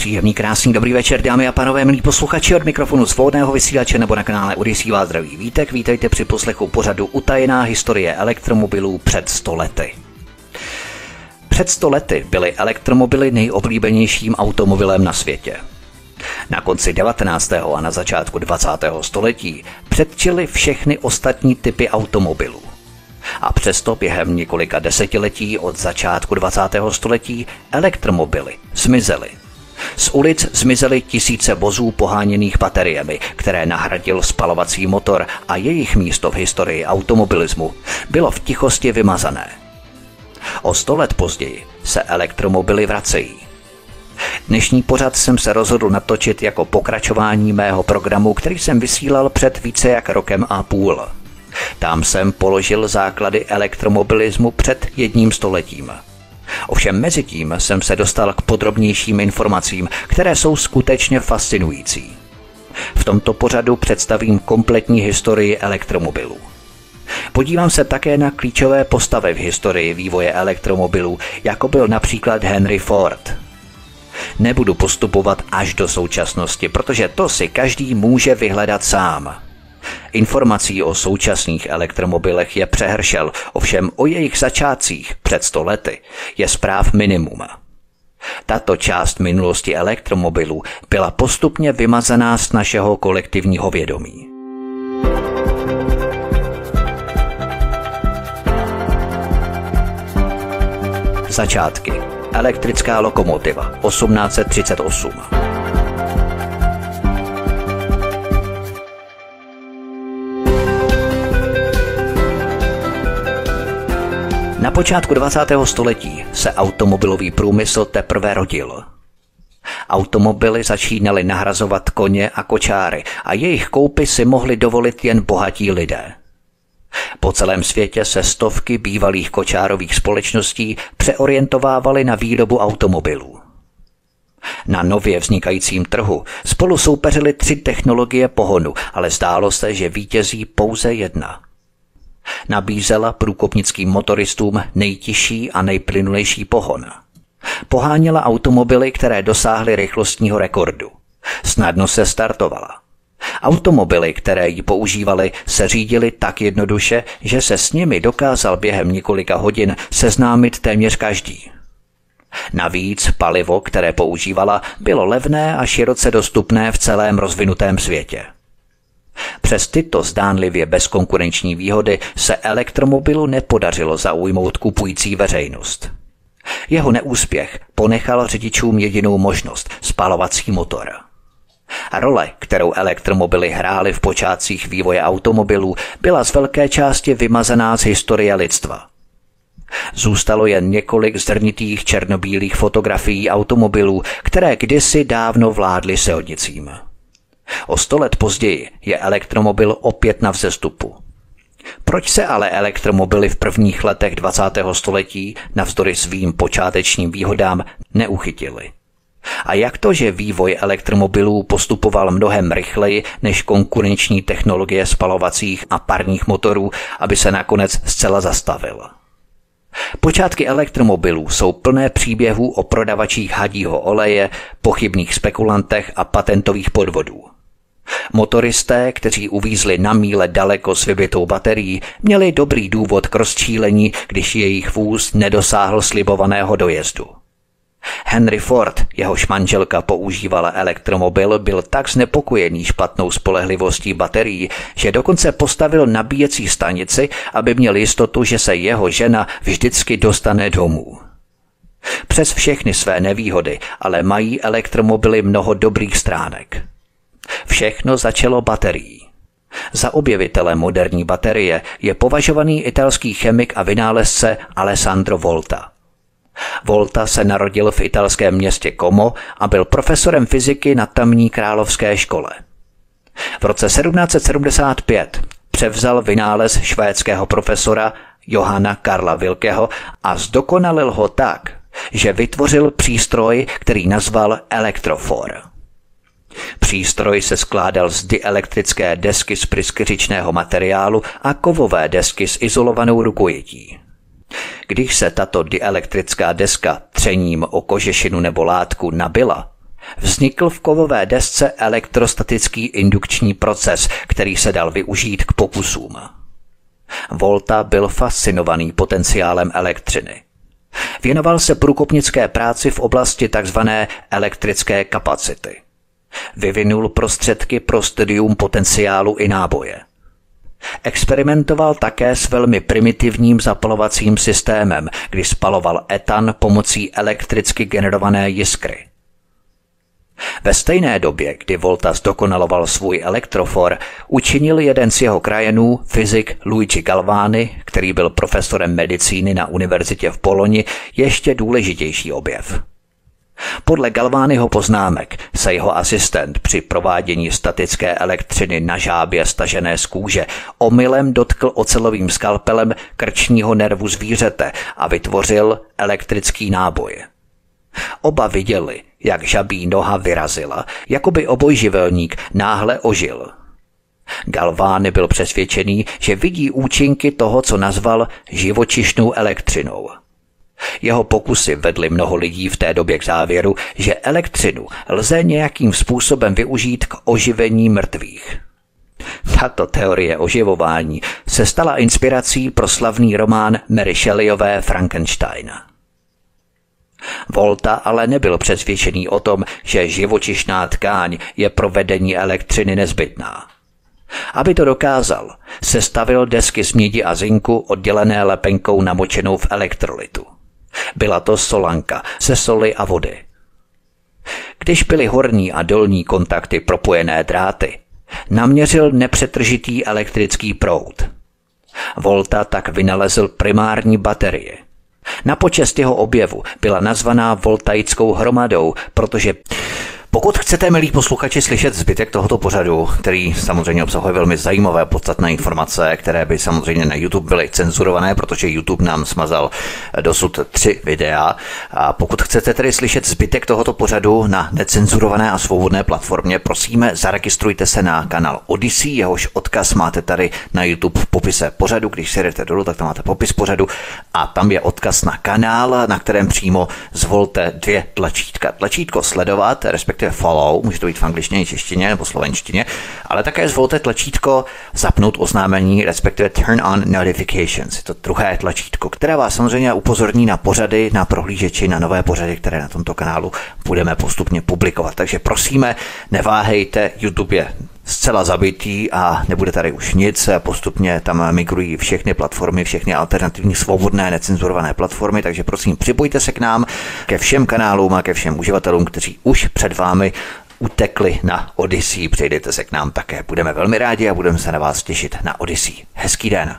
Příjemný, krásný, dobrý večer, dámy a pánové, milí posluchači od mikrofonu svobodného vysílače nebo na kanále Odisí vás zdraví vítek. Vítejte při poslechu pořadu Utajená historie elektromobilů před 100 lety. Před 100 lety byly elektromobily nejoblíbenějším automobilem na světě. Na konci 19. a na začátku 20. století předčily všechny ostatní typy automobilů. A přesto během několika desetiletí od začátku 20. století elektromobily zmizely. Z ulic zmizely tisíce vozů poháněných bateriemi, které nahradil spalovací motor a jejich místo v historii automobilismu bylo v tichosti vymazané. O sto let později se elektromobily vracejí. Dnešní pořad jsem se rozhodl natočit jako pokračování mého programu, který jsem vysílal před více jak rokem a půl. Tam jsem položil základy elektromobilismu před jedním stoletím. Ovšem mezi tím jsem se dostal k podrobnějším informacím, které jsou skutečně fascinující. V tomto pořadu představím kompletní historii elektromobilů. Podívám se také na klíčové postavy v historii vývoje elektromobilů, jako byl například Henry Ford. Nebudu postupovat až do současnosti, protože to si každý může vyhledat sám. Informací o současných elektromobilech je přehršel, ovšem o jejich začátcích před sto lety je zpráv minimum. Tato část minulosti elektromobilů byla postupně vymazaná z našeho kolektivního vědomí. Začátky. Elektrická lokomotiva 1838. Na počátku 20. století se automobilový průmysl teprve rodil. Automobily začínaly nahrazovat koně a kočáry a jejich koupy si mohli dovolit jen bohatí lidé. Po celém světě se stovky bývalých kočárových společností přeorientovávaly na výrobu automobilů. Na nově vznikajícím trhu spolu soupeřily tři technologie pohonu, ale zdálo se, že vítězí pouze jedna – Nabízela průkopnickým motoristům nejtižší a nejplynulejší pohon. Poháněla automobily, které dosáhly rychlostního rekordu. Snadno se startovala. Automobily, které ji používali, se řídily tak jednoduše, že se s nimi dokázal během několika hodin seznámit téměř každý. Navíc palivo, které používala, bylo levné a široce dostupné v celém rozvinutém světě. Přes tyto zdánlivě bezkonkurenční výhody se elektromobilu nepodařilo zaujmout kupující veřejnost. Jeho neúspěch ponechal řidičům jedinou možnost – spalovací motor. Role, kterou elektromobily hrály v počátcích vývoje automobilů, byla z velké části vymazaná z historie lidstva. Zůstalo jen několik zdrnitých černobílých fotografií automobilů, které kdysi dávno vládly silnicím. O sto let později je elektromobil opět na vzestupu. Proč se ale elektromobily v prvních letech 20. století navzdory svým počátečním výhodám neuchytily? A jak to, že vývoj elektromobilů postupoval mnohem rychleji než konkurenční technologie spalovacích a parních motorů, aby se nakonec zcela zastavil? Počátky elektromobilů jsou plné příběhů o prodavačích hadího oleje, pochybných spekulantech a patentových podvodů. Motoristé, kteří uvízli na míle daleko s vybitou baterií, měli dobrý důvod k rozčílení, když jejich vůz nedosáhl slibovaného dojezdu. Henry Ford, jehož manželka používala elektromobil, byl tak znepokojený špatnou spolehlivostí baterií, že dokonce postavil nabíjecí stanici, aby měl jistotu, že se jeho žena vždycky dostane domů. Přes všechny své nevýhody ale mají elektromobily mnoho dobrých stránek. Všechno začalo baterií. Za objevitele moderní baterie je považovaný italský chemik a vynálezce Alessandro Volta. Volta se narodil v italském městě Como a byl profesorem fyziky na tamní královské škole. V roce 1775 převzal vynález švédského profesora Johanna Karla Wilkeho a zdokonalil ho tak, že vytvořil přístroj, který nazval elektrofor. Přístroj se skládal z dielektrické desky z pryskyřičného materiálu a kovové desky s izolovanou rukojetí. Když se tato dielektrická deska třením o kožešinu nebo látku nabila, Vznikl v kovové desce elektrostatický indukční proces, který se dal využít k pokusům. Volta byl fascinovaný potenciálem elektřiny. Věnoval se průkopnické práci v oblasti tzv. elektrické kapacity. Vyvinul prostředky pro studium potenciálu i náboje. Experimentoval také s velmi primitivním zapalovacím systémem, kdy spaloval etan pomocí elektricky generované jiskry. Ve stejné době, kdy Volta zdokonaloval svůj elektrofor, učinil jeden z jeho krajenů, fyzik Luigi Galvani, který byl profesorem medicíny na univerzitě v Poloni, ještě důležitější objev. Podle Galványho poznámek se jeho asistent při provádění statické elektřiny na žábě stažené z kůže omylem dotkl ocelovým skalpelem krčního nervu zvířete a vytvořil elektrický náboj. Oba viděli, jak žabí noha vyrazila, jako by obojživelník náhle ožil. Galvány byl přesvědčený, že vidí účinky toho, co nazval živočišnou elektřinou. Jeho pokusy vedly mnoho lidí v té době k závěru, že elektřinu lze nějakým způsobem využít k oživení mrtvých. Tato teorie oživování se stala inspirací pro slavný román Mary Shelleyové Frankensteina. Volta ale nebyl přesvědčený o tom, že živočišná tkáň je pro vedení elektřiny nezbytná. Aby to dokázal, sestavil desky z mědi a zinku oddělené lepenkou namočenou v elektrolitu. Byla to solanka se soli a vody. Když byly horní a dolní kontakty propojené dráty, naměřil nepřetržitý elektrický proud. Volta tak vynalezl primární baterie – na počest jeho objevu byla nazvaná voltaickou hromadou, protože pokud chcete, milí posluchači, slyšet zbytek tohoto pořadu, který samozřejmě obsahuje velmi zajímavé podstatné informace, které by samozřejmě na YouTube byly cenzurované, protože YouTube nám smazal dosud tři videa. A pokud chcete tedy slyšet zbytek tohoto pořadu na necenzurované a svobodné platformě, prosíme, zaregistrujte se na kanál Odyssey, jehož odkaz máte tady na YouTube v popise pořadu. Když si jdete dolů, tak tam máte popis pořadu a tam je odkaz na kanál, na kterém přímo zvolte dvě tlačítka. Tlačítko sledovat, respektive respektive follow, může to být v angličtině, češtině nebo slovenštině, ale také zvolte tlačítko zapnout oznámení, respektive turn on notifications. Je to druhé tlačítko, které vás samozřejmě upozorní na pořady, na prohlížeči, na nové pořady, které na tomto kanálu budeme postupně publikovat. Takže prosíme, neváhejte, YouTube je zcela zabitý a nebude tady už nic. Postupně tam migrují všechny platformy, všechny alternativní svobodné necenzurované platformy, takže prosím připojte se k nám, ke všem kanálům a ke všem uživatelům, kteří už před vámi utekli na Odyssey. Přejdete se k nám také. Budeme velmi rádi a budeme se na vás těšit na Odyssey. Hezký den.